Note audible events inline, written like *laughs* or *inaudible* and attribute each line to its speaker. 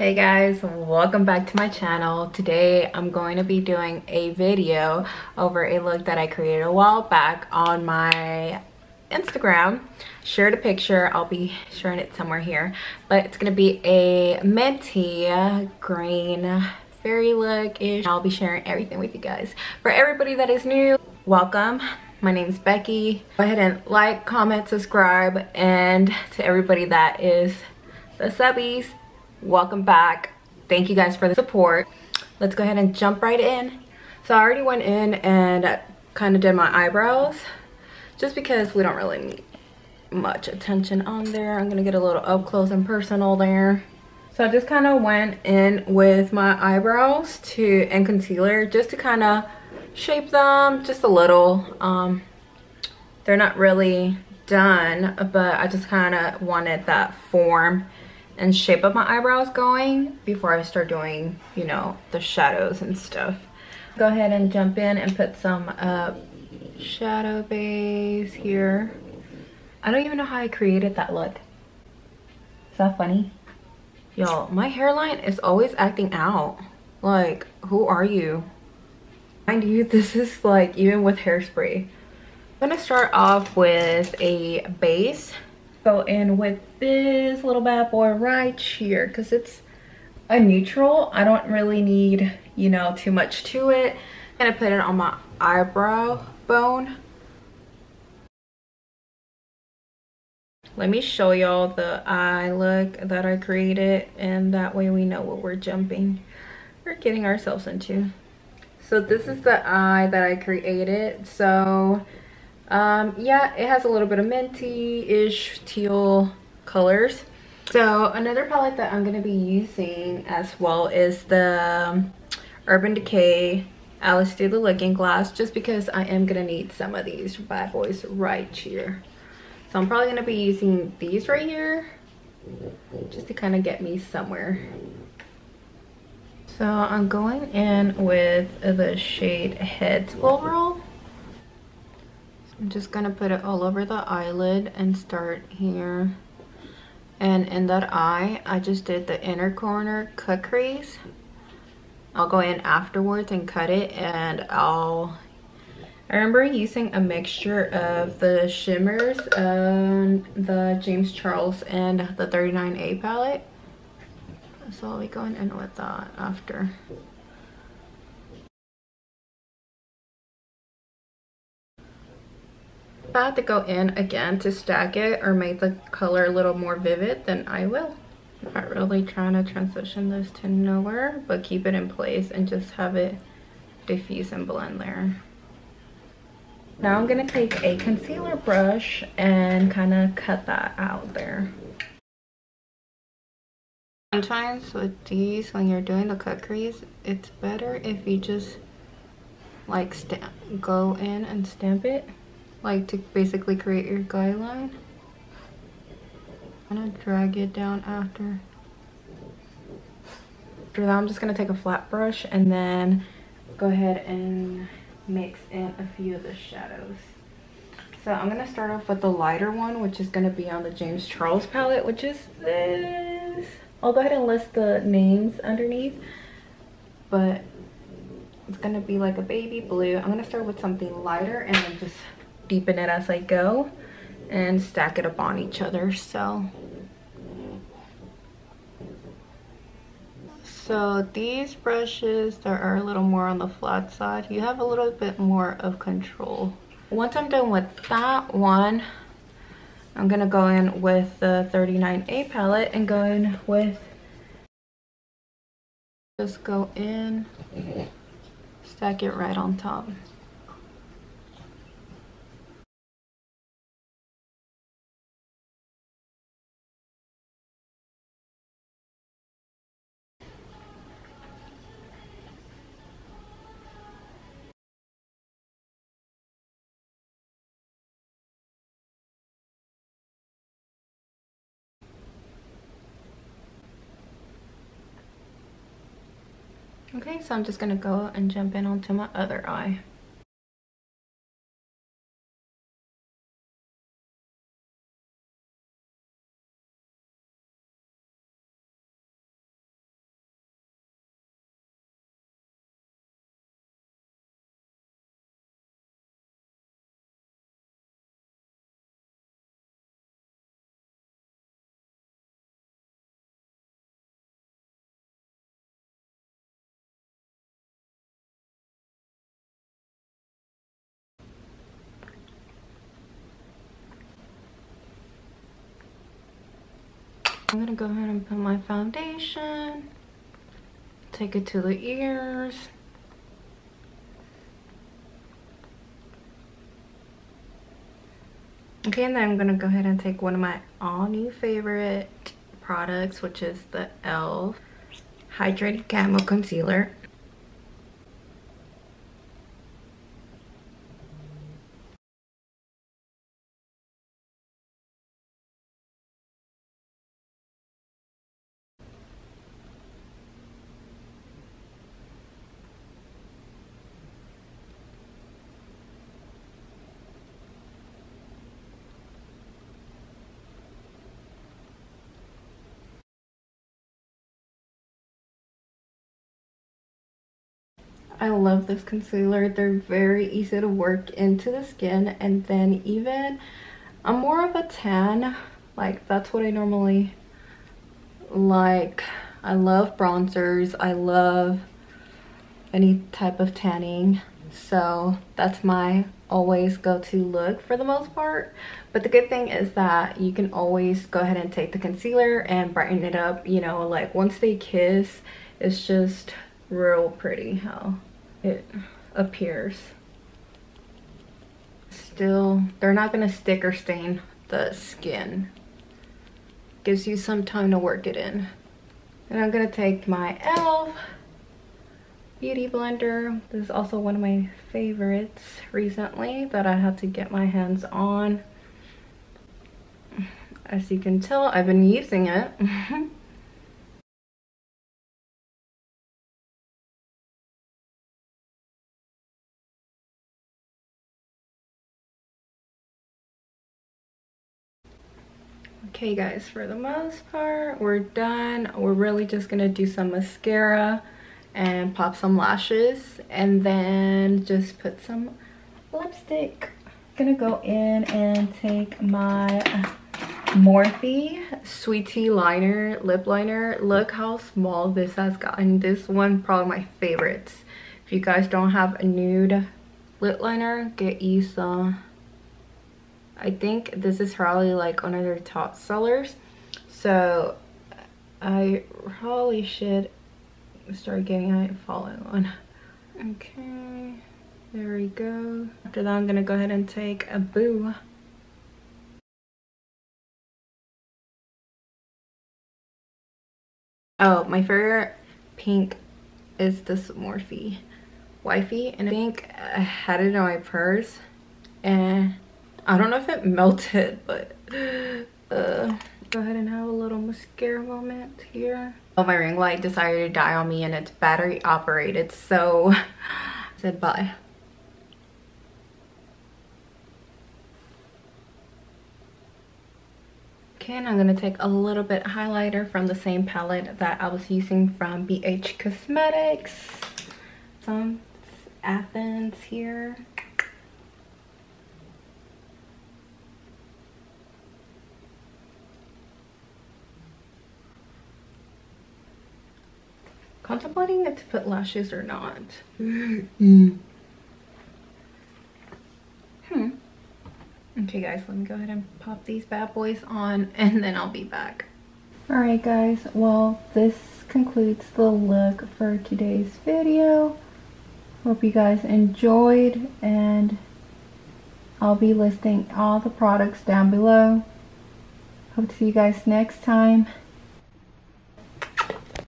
Speaker 1: Hey guys, welcome back to my channel. Today I'm going to be doing a video over a look that I created a while back on my Instagram. Shared a picture, I'll be sharing it somewhere here. But it's gonna be a minty green fairy look-ish. I'll be sharing everything with you guys. For everybody that is new, welcome. My name is Becky. Go ahead and like, comment, subscribe, and to everybody that is the subbies, welcome back. Thank you guys for the support. Let's go ahead and jump right in. So i already went in and kind of did my eyebrows just because we don't really need much attention on there. I'm gonna get a little up close and personal there. So i just kind of went in with my eyebrows to and concealer just to kind of shape them just a little. Um they're not really done but i just kind of wanted that form and shape up my eyebrows going before I start doing, you know, the shadows and stuff. Go ahead and jump in and put some uh, shadow base here. I don't even know how I created that look. Is that funny? Y'all, my hairline is always acting out. Like, who are you? Mind you, *laughs* this is like even with hairspray. I'm gonna start off with a base go in with this little bad boy right here because it's a neutral. I don't really need, you know, too much to it. I'm gonna put it on my eyebrow bone. Let me show y'all the eye look that I created and that way we know what we're jumping or getting ourselves into. So this is the eye that I created. So um, yeah, it has a little bit of minty-ish teal colors. So another palette that I'm going to be using as well is the um, Urban Decay Alice Through the Looking Glass just because I am going to need some of these bad boys right here. So I'm probably going to be using these right here just to kind of get me somewhere. So I'm going in with the shade Head Roll. I'm just gonna put it all over the eyelid and start here. And in that eye, I just did the inner corner cut crease. I'll go in afterwards and cut it and I'll I remember using a mixture of the shimmers and the James Charles and the 39A palette. So I'll be going in with that after. I have to go in again to stack it or make the color a little more vivid, then I will. Not really trying to transition this to nowhere, but keep it in place and just have it diffuse and blend there. Now I'm gonna take a concealer brush and kind of cut that out there. Sometimes with these, when you're doing the cut crease, it's better if you just like stamp, go in and stamp it like to basically create your guideline. I'm gonna drag it down after. After that, I'm just gonna take a flat brush and then go ahead and mix in a few of the shadows. So I'm gonna start off with the lighter one, which is gonna be on the James Charles palette, which is this. I'll go ahead and list the names underneath, but it's gonna be like a baby blue. I'm gonna start with something lighter and then just deepen it as I go and stack it up on each other. So, so these brushes that are a little more on the flat side, you have a little bit more of control. Once I'm done with that one, I'm gonna go in with the 39A palette and go in with, just go in, stack it right on top. Okay, so I'm just gonna go and jump in onto my other eye. I'm gonna go ahead and put my foundation. Take it to the ears. Okay, and then I'm gonna go ahead and take one of my all new favorite products, which is the e.l.f. Hydrating Camo Concealer. I love this concealer. They're very easy to work into the skin and then even I'm more of a tan. Like that's what I normally like. I love bronzers. I love any type of tanning. So that's my always go-to look for the most part. But the good thing is that you can always go ahead and take the concealer and brighten it up. You know, like once they kiss, it's just real pretty how it appears. Still, they're not gonna stick or stain the skin. Gives you some time to work it in. And I'm gonna take my e.l.f. Beauty Blender. This is also one of my favorites recently that I had to get my hands on. As you can tell, I've been using it. *laughs* okay guys for the most part we're done we're really just gonna do some mascara and pop some lashes and then just put some lipstick gonna go in and take my Morphe Sweet Tea Liner Lip Liner. Look how small this has gotten. This one probably my favorites. If you guys don't have a nude lip liner, get you some I think this is probably like one of their top sellers. So I probably should start getting it falling one. Okay, there we go. After that, I'm gonna go ahead and take a boo. Oh, my favorite pink is this Morphe Wifey. And I think I had it in my purse. And I don't know if it melted, but uh, go ahead and have a little mascara moment here. Oh, my ring light decided to die on me and it's battery operated, so I *laughs* said bye. Okay, and I'm gonna take a little bit highlighter from the same palette that I was using from BH Cosmetics. Some Athens here. Contemplating if to put lashes or not. Hmm. Okay guys, let me go ahead and pop these bad boys on and then I'll be back. Alright guys, well this concludes the look for today's video. Hope you guys enjoyed and I'll be listing all the products down below. Hope to see you guys next time.